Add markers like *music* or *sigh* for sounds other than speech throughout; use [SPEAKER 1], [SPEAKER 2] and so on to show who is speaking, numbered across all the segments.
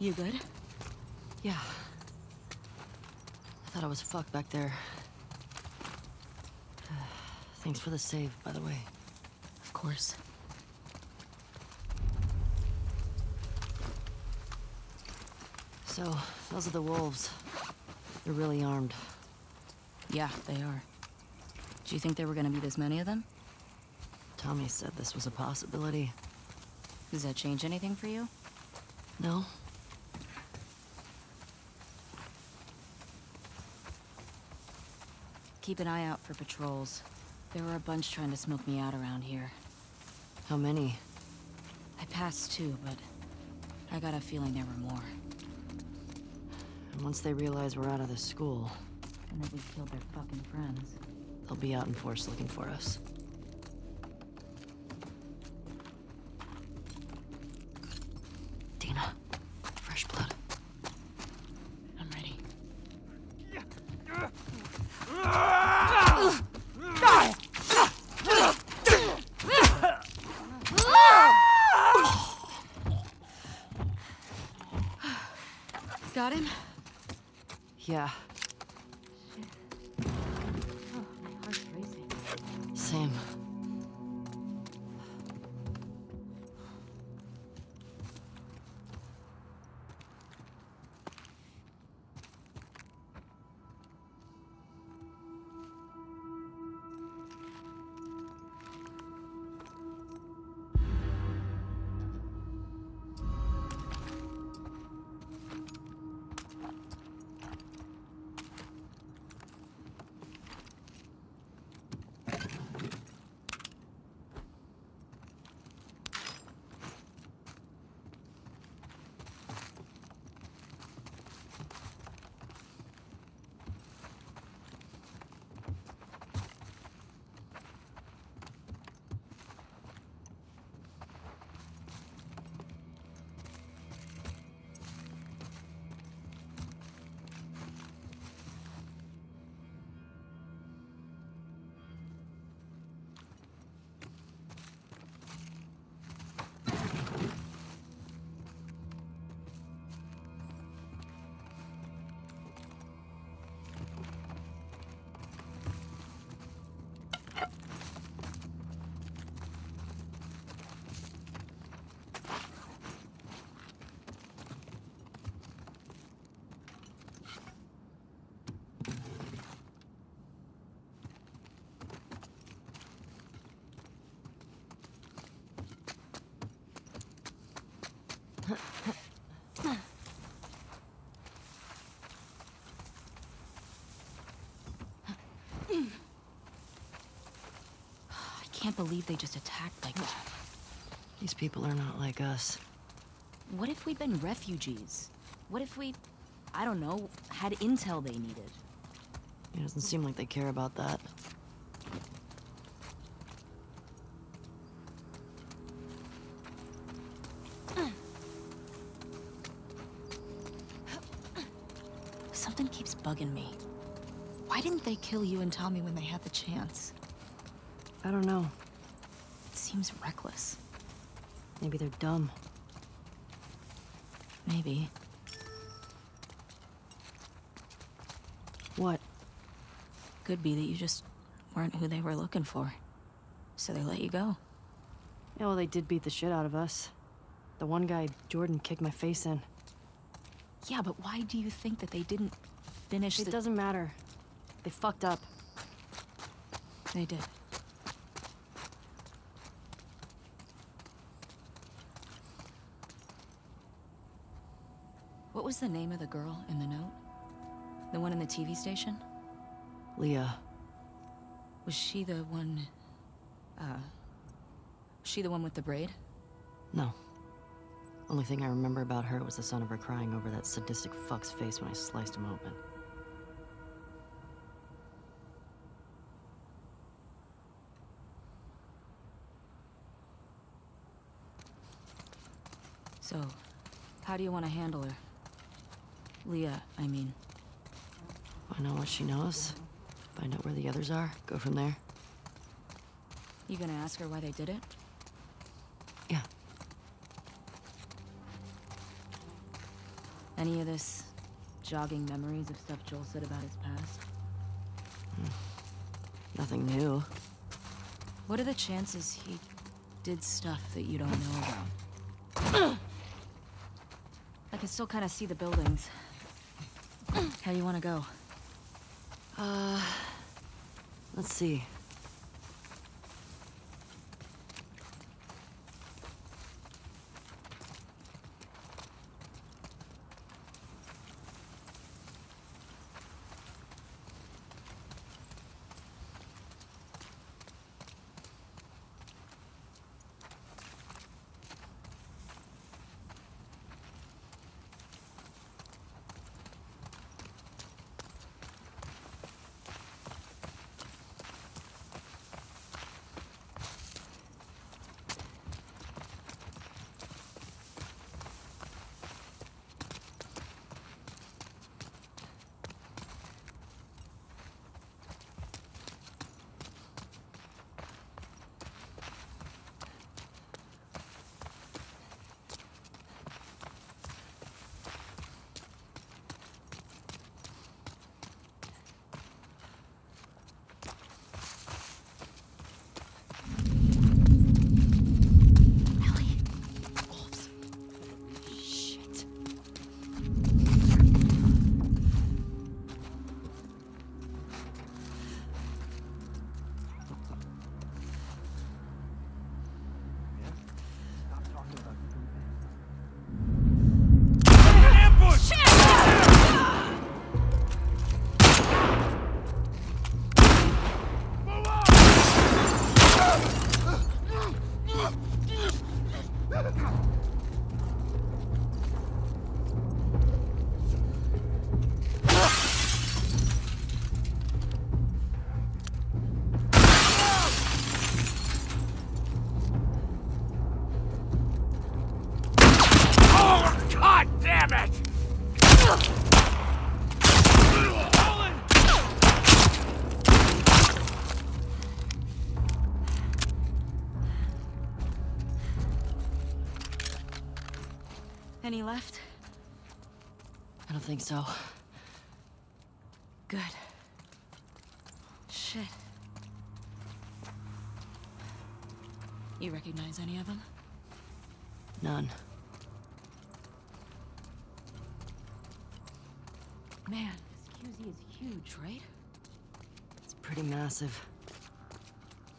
[SPEAKER 1] You good?
[SPEAKER 2] Yeah. I thought I was fucked back there. *sighs* Thanks for the save, by the way.
[SPEAKER 1] Of course.
[SPEAKER 2] So, those are the wolves. They're really armed.
[SPEAKER 1] Yeah, they are. Do you think there were gonna be this many of them?
[SPEAKER 2] Tommy said this was a possibility.
[SPEAKER 1] Does that change anything for you?
[SPEAKER 2] No?
[SPEAKER 1] Keep an eye out for patrols. There were a bunch trying to smoke me out around here.
[SPEAKER 2] How many?
[SPEAKER 1] I passed two, but I got a feeling there were more.
[SPEAKER 2] And once they realize we're out of the school,
[SPEAKER 1] And that we killed their fucking friends.
[SPEAKER 2] they'll be out in force looking for us.
[SPEAKER 1] I can't believe they just attacked like that.
[SPEAKER 2] These people are not like us.
[SPEAKER 1] What if we'd been refugees? What if we, I don't know, had intel they needed?
[SPEAKER 2] It doesn't seem like they care about that.
[SPEAKER 1] They kill you and Tommy when they had the chance?
[SPEAKER 2] I don't know.
[SPEAKER 1] It seems reckless.
[SPEAKER 2] Maybe they're dumb.
[SPEAKER 1] Maybe.
[SPEAKER 2] What?
[SPEAKER 1] Could be that you just weren't who they were looking for. So they let you go.
[SPEAKER 2] Yeah, well, they did beat the shit out of us. The one guy, Jordan, kicked my face in.
[SPEAKER 1] Yeah, but why do you think that they didn't finish
[SPEAKER 2] It
[SPEAKER 1] the...
[SPEAKER 2] doesn't matter. They fucked up.
[SPEAKER 1] They did. What was the name of the girl in the note? The one in the TV station?
[SPEAKER 2] Leah.
[SPEAKER 1] Was she the one... Uh... Was she the one with the braid?
[SPEAKER 2] No. Only thing I remember about her was the sound of her crying over that sadistic fuck's face when I sliced him open.
[SPEAKER 1] So, how do you want to handle her? Leah, I mean.
[SPEAKER 2] Find out what she knows. Find out where the others are. Go from there.
[SPEAKER 1] You gonna ask her why they did it?
[SPEAKER 2] Yeah.
[SPEAKER 1] Any of this jogging memories of stuff Joel said about his past? Hmm.
[SPEAKER 2] Nothing new.
[SPEAKER 1] What are the chances he did stuff that you don't know about? *clears throat* Still kind of see the buildings. How do you want to go?
[SPEAKER 2] Uh, let's see.
[SPEAKER 3] Damn it!
[SPEAKER 1] Any left?
[SPEAKER 2] I don't think so.
[SPEAKER 1] Good. Shit. You recognize any of them?
[SPEAKER 2] None.
[SPEAKER 1] Man, this QZ is huge, right?
[SPEAKER 2] It's pretty massive.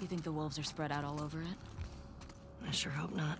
[SPEAKER 1] You think the wolves are spread out all over it?
[SPEAKER 2] I sure hope not.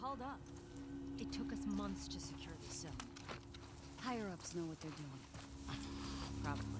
[SPEAKER 4] Called up. It took us months to secure the zone. Higher ups know what they're doing. *sighs* Probably.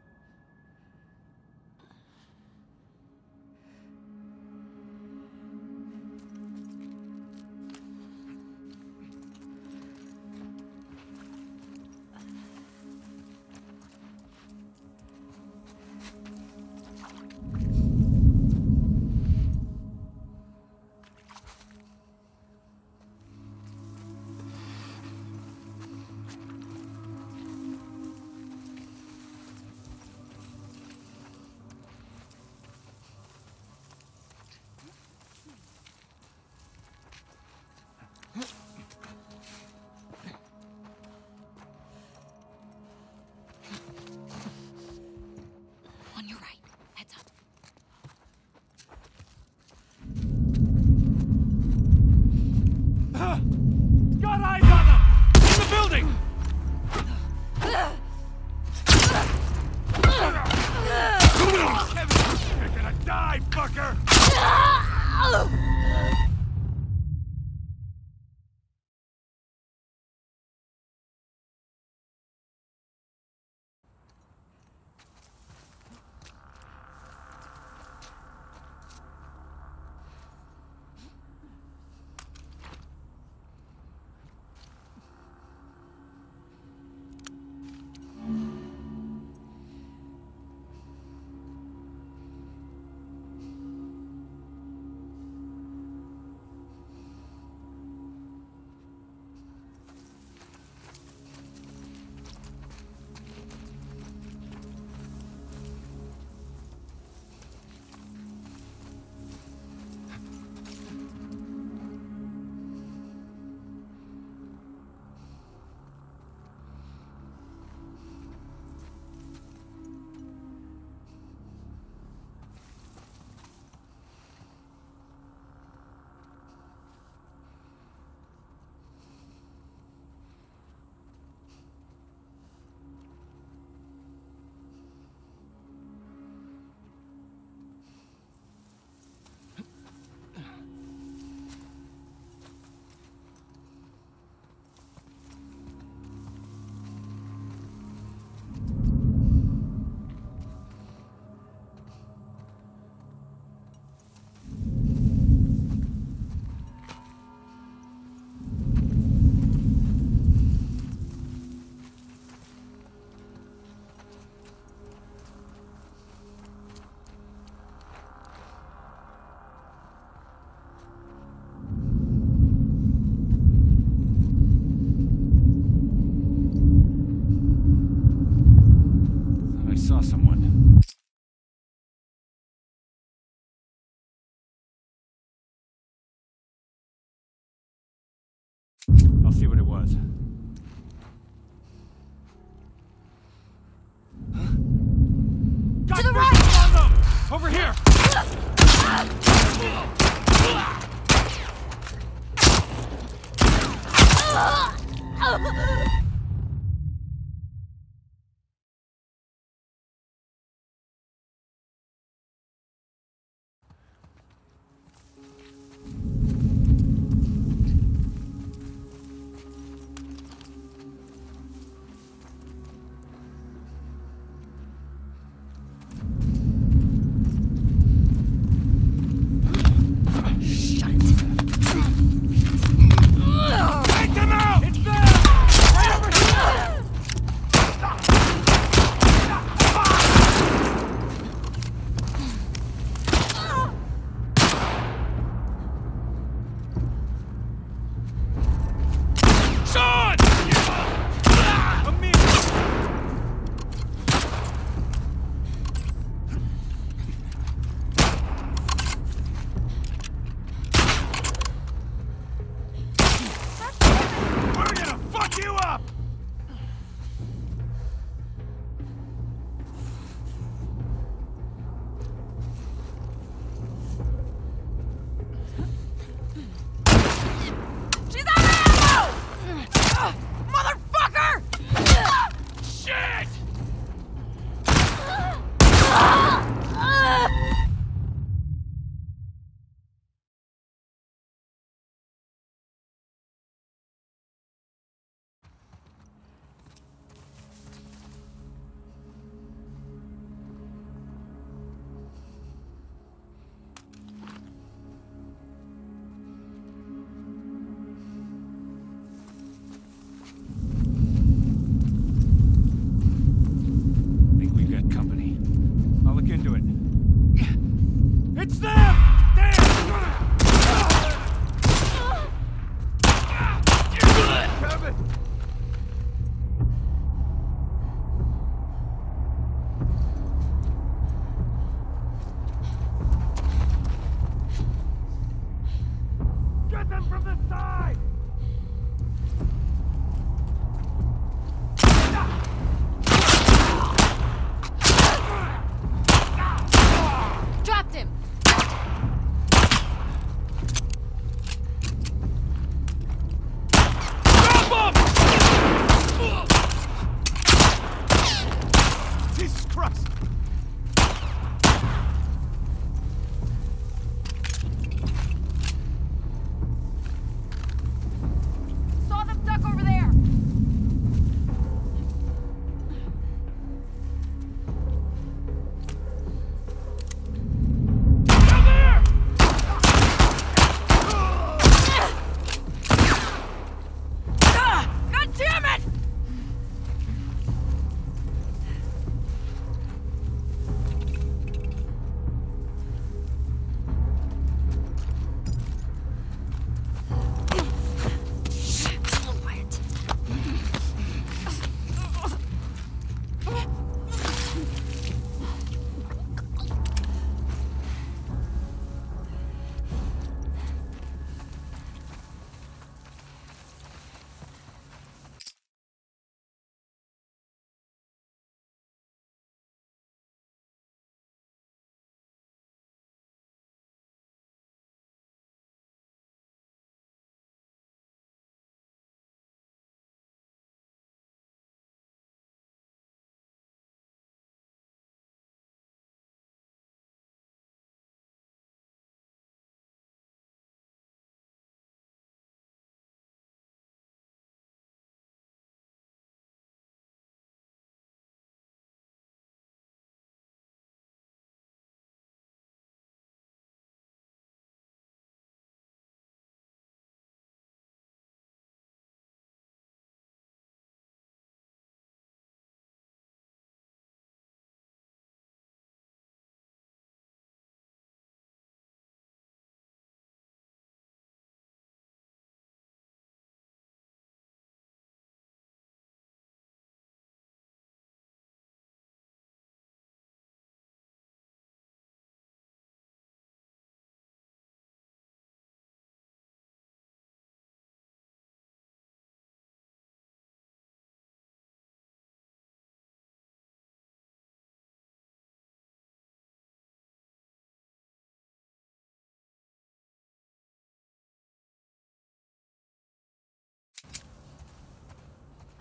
[SPEAKER 3] see what it was.
[SPEAKER 1] To the right!
[SPEAKER 3] Over here! from the side!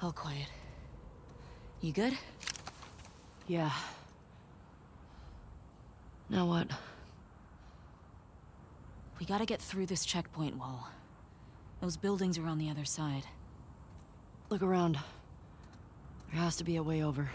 [SPEAKER 1] All quiet. You good?
[SPEAKER 2] Yeah. Now what?
[SPEAKER 1] We gotta get through this checkpoint wall. Those buildings are on the other side.
[SPEAKER 2] Look around. There has to be a way over.